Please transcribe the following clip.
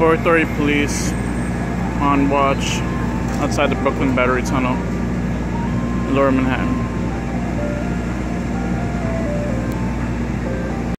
430 police on watch outside the Brooklyn Battery Tunnel, Lower Manhattan.